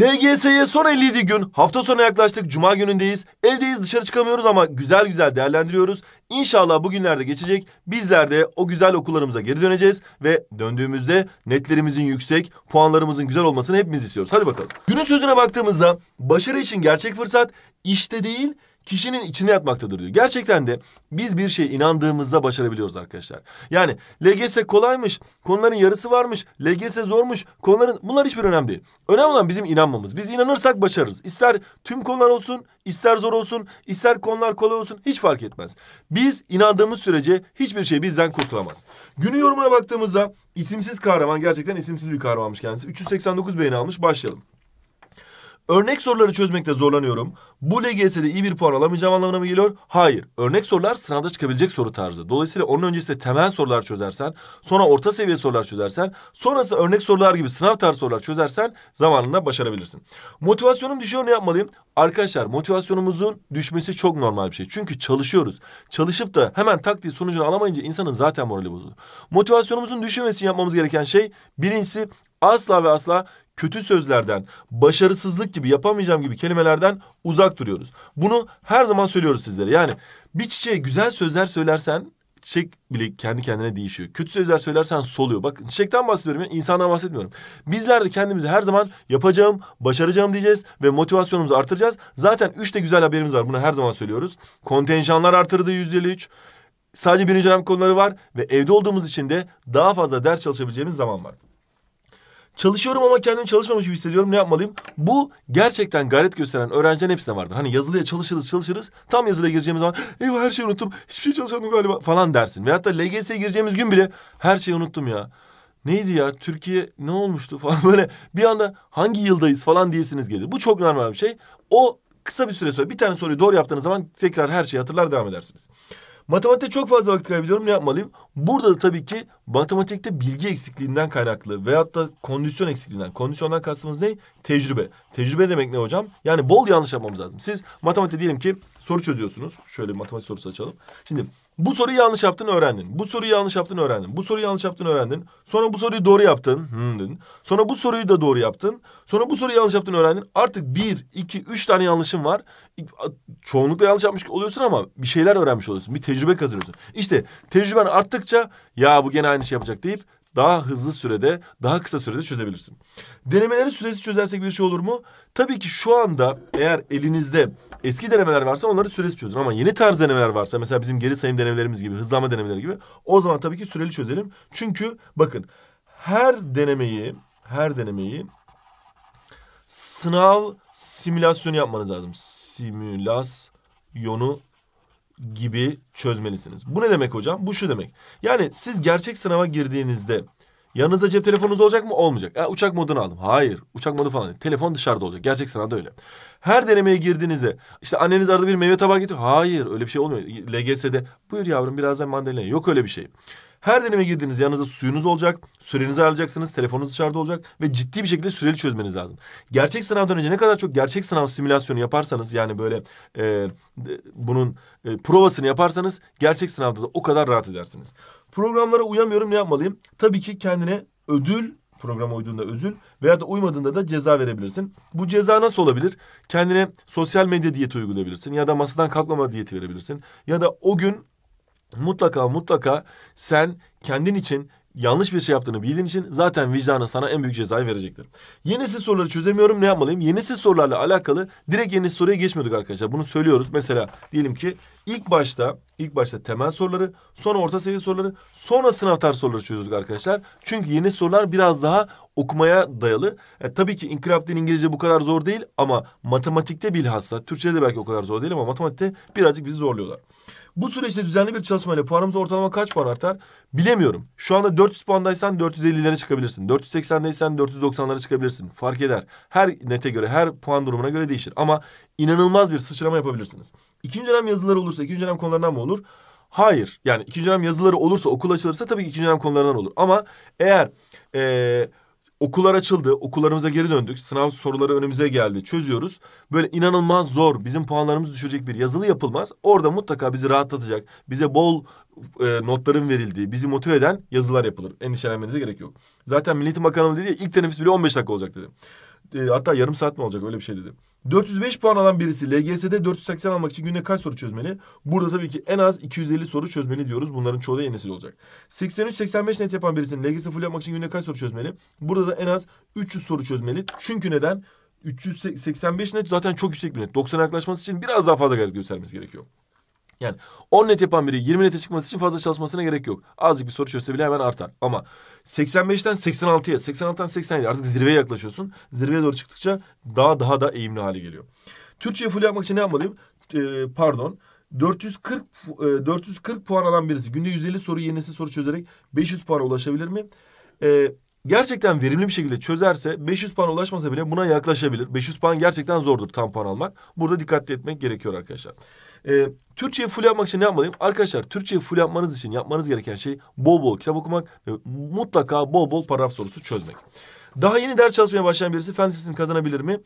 LGS'ye son 57 gün. Hafta sonu yaklaştık. Cuma günündeyiz. Evdeyiz dışarı çıkamıyoruz ama güzel güzel değerlendiriyoruz. İnşallah bugünlerde geçecek. Bizler de o güzel okullarımıza geri döneceğiz. Ve döndüğümüzde netlerimizin yüksek, puanlarımızın güzel olmasını hepimiz istiyoruz. Hadi bakalım. Günün sözüne baktığımızda başarı için gerçek fırsat işte değil kişinin içinde yatmaktadır diyor. Gerçekten de biz bir şeye inandığımızda başarabiliyoruz arkadaşlar. Yani LGS kolaymış, konuların yarısı varmış, LGS zormuş, konuların bunlar hiçbir önemli değil. Önemli olan bizim inanmamız. Biz inanırsak başarırız. İster tüm konular olsun, ister zor olsun, ister konular kolay olsun hiç fark etmez. Biz inandığımız sürece hiçbir şey bizden kurtulamaz. Günün yorumuna baktığımızda isimsiz kahraman gerçekten isimsiz bir kahramanmış kendisi. 389 beğeni almış. Başlayalım. Örnek soruları çözmekte zorlanıyorum. Bu LGS'de iyi bir puan alamayacağım anlamına mı geliyor? Hayır. Örnek sorular sınavda çıkabilecek soru tarzı. Dolayısıyla onun öncesinde temel sorular çözersen, sonra orta seviye sorular çözersen, sonrasında örnek sorular gibi sınav tarzı sorular çözersen zamanında başarabilirsin. Motivasyonum düşüyor ne yapmalıyım? Arkadaşlar motivasyonumuzun düşmesi çok normal bir şey. Çünkü çalışıyoruz. Çalışıp da hemen taktiği sonucunu alamayınca insanın zaten morali bozulur. Motivasyonumuzun düşmemesi yapmamız gereken şey birincisi asla ve asla kötü sözlerden, başarısızlık gibi yapamayacağım gibi kelimelerden uzak duruyoruz. Bunu her zaman söylüyoruz sizlere. Yani bir çiçeğe güzel sözler söylersen çiçek bile kendi kendine değişiyor. Kötü sözler söylersen soluyor. Bak çiçekten bahsediyorum ya, insandan bahsetmiyorum. Bizler de kendimizi her zaman yapacağım, başaracağım diyeceğiz ve motivasyonumuzu artıracağız. Zaten üç de güzel haberimiz var. Bunu her zaman söylüyoruz. Kontenjanlar artırdı yüzde üç. Sadece birinci dönem konuları var ve evde olduğumuz için de daha fazla ders çalışabileceğimiz zaman var. Çalışıyorum ama kendimi çalışmamış gibi hissediyorum. Ne yapmalıyım? Bu gerçekten gayret gösteren öğrencilerin hepsinde vardır. Hani yazılıya çalışırız çalışırız. Tam yazılıya gireceğimiz zaman eyvah her şeyi unuttum. Hiçbir şey çalışamadım galiba falan dersin. Veyahut da LGS'ye gireceğimiz gün bile her şeyi unuttum ya. Neydi ya Türkiye ne olmuştu falan böyle bir anda hangi yıldayız falan diyesiniz gelir. Bu çok normal bir şey. O kısa bir süre sonra bir tane soruyu doğru yaptığınız zaman tekrar her şeyi hatırlar devam edersiniz. Matematikte çok fazla vakit kaybediyorum. Ne yapmalıyım? Burada da tabii ki matematikte bilgi eksikliğinden kaynaklı veyahut da kondisyon eksikliğinden. Kondisyondan kastımız ne? Tecrübe. Tecrübe demek ne hocam? Yani bol yanlış yapmamız lazım. Siz matematikte diyelim ki soru çözüyorsunuz. Şöyle bir matematik sorusu açalım. Şimdi bu soruyu yanlış yaptın öğrendin. Bu soruyu yanlış yaptın öğrendin. Bu soruyu yanlış yaptın öğrendin. Sonra bu soruyu doğru yaptın. Hmm. Sonra bu soruyu da doğru yaptın. Sonra bu soruyu yanlış yaptın öğrendin. Artık bir, iki, üç tane yanlışın var. Çoğunlukla yanlış yapmış oluyorsun ama bir şeyler öğrenmiş oluyorsun. Bir tecrübe kazanıyorsun. İşte tecrüben arttıkça ya bu gene aynı şey yapacak deyip daha hızlı sürede, daha kısa sürede çözebilirsin. Denemeleri süresi çözersek bir şey olur mu? Tabii ki şu anda eğer elinizde eski denemeler varsa onları süresi çözün. Ama yeni tarz denemeler varsa mesela bizim geri sayım denemelerimiz gibi, hızlanma denemeleri gibi o zaman tabii ki süreli çözelim. Çünkü bakın her denemeyi, her denemeyi sınav simülasyonu yapmanız lazım. Simülasyonu gibi çözmelisiniz. Bu ne demek hocam? Bu şu demek. Yani siz gerçek sınava girdiğinizde yanınızda cep telefonunuz olacak mı? Olmayacak. E, uçak modunu aldım. Hayır. Uçak modu falan değil. Telefon dışarıda olacak. Gerçek sınavda öyle. Her denemeye girdiğinizde işte anneniz arada bir meyve tabağı getiriyor. Hayır öyle bir şey olmuyor. LGS'de buyur yavrum birazdan mandalina. Yok öyle bir şey. Her deneme girdiğiniz yanınızda suyunuz olacak, sürenizi ayarlayacaksınız, telefonunuz dışarıda olacak ve ciddi bir şekilde süreli çözmeniz lazım. Gerçek sınavdan önce ne kadar çok gerçek sınav simülasyonu yaparsanız yani böyle e, bunun e, provasını yaparsanız gerçek sınavda da o kadar rahat edersiniz. Programlara uyamıyorum ne yapmalıyım? Tabii ki kendine ödül programa uyduğunda özül veya da uymadığında da ceza verebilirsin. Bu ceza nasıl olabilir? Kendine sosyal medya diyeti uygulayabilirsin ya da masadan kalkmama diyeti verebilirsin. Ya da o gün mutlaka mutlaka sen kendin için yanlış bir şey yaptığını bildiğin için zaten vicdanın sana en büyük cezayı verecektir. Yenisiz soruları çözemiyorum ne yapmalıyım? Yenisiz sorularla alakalı direkt yenisiz soruya geçmiyorduk arkadaşlar. Bunu söylüyoruz. Mesela diyelim ki ilk başta ilk başta temel soruları, sonra orta seviye soruları, sonra sınav tarzı soruları çözüyorduk arkadaşlar. Çünkü yeni sorular biraz daha okumaya dayalı. E, tabii ki inkılap İngilizce bu kadar zor değil ama matematikte bilhassa, Türkçe'de de belki o kadar zor değil ama matematikte birazcık bizi zorluyorlar. Bu süreçte düzenli bir çalışmayla puanımız ortalama kaç puan artar? Bilemiyorum. Şu anda 400 puandaysan 450'lere çıkabilirsin. 480'deysen 490'lara çıkabilirsin. Fark eder. Her nete göre, her puan durumuna göre değişir. Ama inanılmaz bir sıçrama yapabilirsiniz. İkinci dönem yazıları olursa ikinci dönem konularından mı olur? Hayır. Yani ikinci dönem yazıları olursa, okul açılırsa tabii ki ikinci dönem konularından olur. Ama eğer... Ee, Okullar açıldı. Okullarımıza geri döndük. Sınav soruları önümüze geldi. Çözüyoruz. Böyle inanılmaz zor, bizim puanlarımızı düşürecek bir yazılı yapılmaz. Orada mutlaka bizi rahatlatacak, bize bol e, notların verildiği, bizi motive eden yazılar yapılır. Endişelenmenize gerek yok. Zaten Milli Eğitim Bakanlığı dedi ya ilk teneffüs bile 15 dakika olacak dedi. E, hatta yarım saat mi olacak öyle bir şey dedi. 405 puan alan birisi LGS'de 480 almak için günde kaç soru çözmeli? Burada tabii ki en az 250 soru çözmeli diyoruz. Bunların çoğu da yeni nesil olacak. 83-85 net yapan birisinin LGS full yapmak için günde kaç soru çözmeli? Burada da en az 300 soru çözmeli. Çünkü neden? 385 net zaten çok yüksek bir net. 90'a yaklaşması için biraz daha fazla gayret göstermesi gerekiyor. Yani 10 net yapan biri 20 nete çıkması için fazla çalışmasına gerek yok. Azıcık bir soru çözse bile hemen artar. Ama 85'ten 86'ya, 86'dan 87'ye artık zirveye yaklaşıyorsun. Zirveye doğru çıktıkça daha daha da eğimli hale geliyor. Türkçe full yapmak için ne yapmalıyım? Ee, pardon. 440 e, 440 puan alan birisi günde 150 soru yenisi soru çözerek 500 puana ulaşabilir mi? Ee, gerçekten verimli bir şekilde çözerse 500 puan ulaşmasa bile buna yaklaşabilir. 500 puan gerçekten zordur tam puan almak. Burada dikkatli etmek gerekiyor arkadaşlar. Ee, Türkçeyi full yapmak için ne yapmalıyım? Arkadaşlar Türkçeyi full yapmanız için yapmanız gereken şey bol bol kitap okumak ve mutlaka bol bol paragraf sorusu çözmek. Daha yeni ders çalışmaya başlayan birisi fen lisesini kazanabilir mi?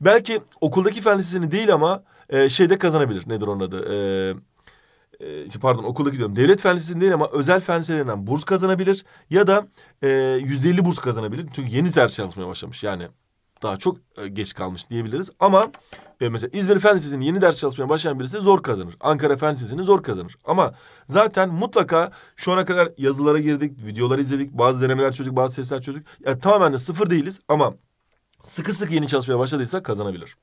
Belki okuldaki fen lisesini değil ama e, şeyde kazanabilir. Nedir onun adı? Eee e, pardon okuldaki diyorum devlet fen lisesinde değil ama özel fen liselerinden burs kazanabilir ya da e, yüzde elli burs kazanabilir. Çünkü yeni ders çalışmaya başlamış yani daha çok e, geç kalmış diyebiliriz. Ama e, mesela İzmir Fen Lisesi'nin yeni ders çalışmaya başlayan birisi zor kazanır. Ankara Fen Lisesi'ni zor kazanır. Ama zaten mutlaka şu ana kadar yazılara girdik, videoları izledik, bazı denemeler çözdük, bazı sesler çözdük. Yani tamamen de sıfır değiliz ama sıkı sıkı yeni çalışmaya başladıysak kazanabilir.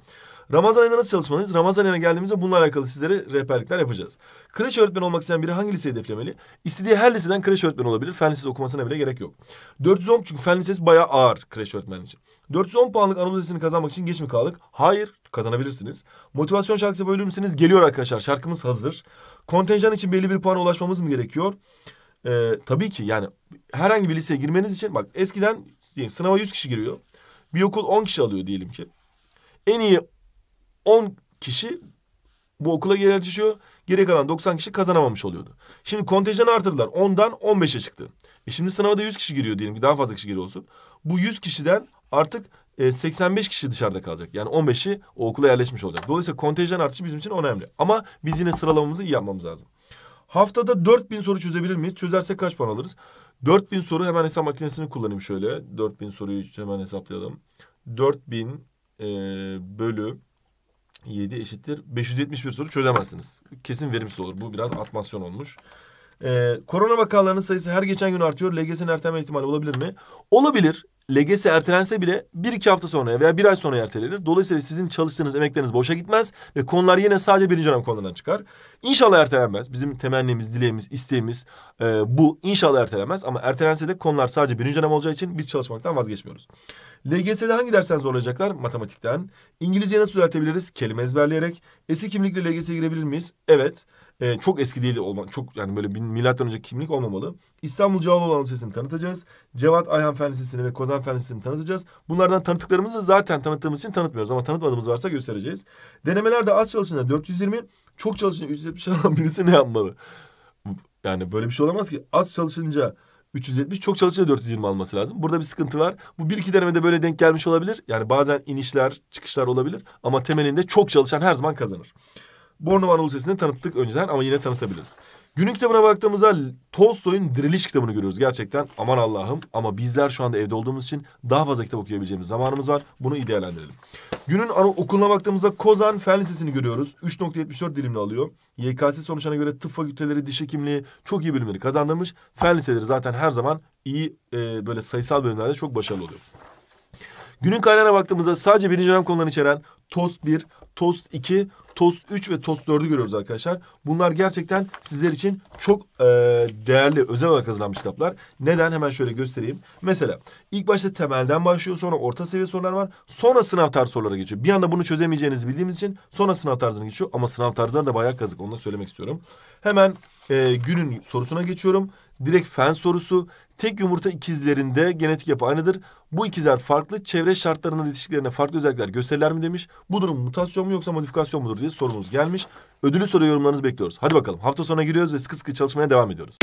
Ramazan ayında nasıl çalışmalıyız? Ramazan ayına geldiğimizde bununla alakalı sizlere rehberlikler yapacağız. Kreş öğretmeni olmak isteyen biri hangi liseyi hedeflemeli? İstediği her liseden kreş öğretmeni olabilir. Fen lisesi okumasına bile gerek yok. 410 çünkü fen lisesi bayağı ağır kreş öğretmeni için. 410 puanlık Anadolu Lisesi'ni kazanmak için geç mi kaldık? Hayır kazanabilirsiniz. Motivasyon şarkısı bölür müsünüz? Geliyor arkadaşlar şarkımız hazır. Kontenjan için belli bir puana ulaşmamız mı gerekiyor? Ee, tabii ki yani herhangi bir liseye girmeniz için bak eskiden diyeyim, sınava 100 kişi giriyor. Bir okul 10 kişi alıyor diyelim ki. En iyi 10 kişi bu okula yerleşiyor. Geri kalan 90 kişi kazanamamış oluyordu. Şimdi kontenjanı artırdılar. 10'dan 15'e çıktı. E şimdi sınava da 100 kişi giriyor diyelim ki daha fazla kişi giriyor olsun. Bu 100 kişiden artık e, 85 kişi dışarıda kalacak. Yani 15'i o okula yerleşmiş olacak. Dolayısıyla kontenjan artışı bizim için önemli. Ama biz yine sıralamamızı iyi yapmamız lazım. Haftada 4000 soru çözebilir miyiz? Çözersek kaç puan alırız? 4000 soru hemen hesap makinesini kullanayım şöyle. 4000 soruyu hemen hesaplayalım. 4000 e, bölü 7 eşittir 571 soru çözemezsiniz. Kesin verimsiz olur. Bu biraz atmasyon olmuş. Ee, korona vakalarının sayısı her geçen gün artıyor. LGS'nin erteleme ihtimali olabilir mi? Olabilir. LGS ertelense bile bir iki hafta sonra veya bir ay sonra ertelenir. Dolayısıyla sizin çalıştığınız emekleriniz boşa gitmez ve konular yine sadece birinci dönem konularından çıkar. İnşallah ertelenmez. Bizim temennimiz, dileğimiz, isteğimiz e, bu. İnşallah ertelenmez ama ertelense de konular sadece birinci dönem olacağı için biz çalışmaktan vazgeçmiyoruz. LGS'de hangi dersten zorlayacaklar? Matematikten. İngilizce nasıl düzeltebiliriz? Kelime ezberleyerek. Eski kimlikle LGS'ye girebilir miyiz? Evet. Ee, çok eski değil olmak. Çok yani böyle bin, milattan önce kimlik olmamalı. İstanbul Cağaloğlu Lisesi'ni tanıtacağız. Cevat Ayhan Fen Lisesi'ni ve Kozan Fen Lisesi'ni tanıtacağız. Bunlardan tanıttıklarımızı zaten tanıttığımız için tanıtmıyoruz ama tanıtmadığımız varsa göstereceğiz. Denemelerde az çalışınca 420, çok çalışınca 370 alan birisi ne yapmalı? Yani böyle bir şey olamaz ki. Az çalışınca 370 çok çalışınca 420 alması lazım. Burada bir sıkıntı var. Bu bir iki denemede böyle denk gelmiş olabilir. Yani bazen inişler, çıkışlar olabilir. Ama temelinde çok çalışan her zaman kazanır. Bornova Anadolu tanıttık önceden ama yine tanıtabiliriz. Günün kitabına baktığımızda Tolstoy'un Diriliş kitabını görüyoruz gerçekten. Aman Allah'ım ama bizler şu anda evde olduğumuz için daha fazla kitap okuyabileceğimiz zamanımız var. Bunu iyi değerlendirelim. Günün okuluna baktığımızda Kozan Fen Lisesi'ni görüyoruz. 3.74 dilimli alıyor. YKS sonuçlarına göre tıp fakülteleri, diş hekimliği çok iyi bölümleri kazandırmış. Fen liseleri zaten her zaman iyi e, böyle sayısal bölümlerde çok başarılı oluyor. Günün kaynağına baktığımızda sadece birinci dönem konularını içeren TOST 1, TOST 2, TOST 3 ve TOST 4'ü görüyoruz arkadaşlar. Bunlar gerçekten sizler için çok e, değerli, özel olarak hazırlanmış kitaplar. Neden? Hemen şöyle göstereyim. Mesela ilk başta temelden başlıyor, sonra orta seviye sorular var. Sonra sınav tarzı sorulara geçiyor. Bir anda bunu çözemeyeceğinizi bildiğimiz için sonra sınav tarzına geçiyor. Ama sınav tarzları da bayağı kazık, onu da söylemek istiyorum. Hemen e, günün sorusuna geçiyorum. Direkt fen sorusu. Tek yumurta ikizlerinde genetik yapı aynıdır. Bu ikizler farklı çevre şartlarının yetiştiklerine farklı özellikler gösterirler mi demiş. Bu durum mutasyon mu yoksa modifikasyon mudur diye sorumuz gelmiş. Ödülü soru yorumlarınızı bekliyoruz. Hadi bakalım hafta sonuna giriyoruz ve sıkı sıkı çalışmaya devam ediyoruz.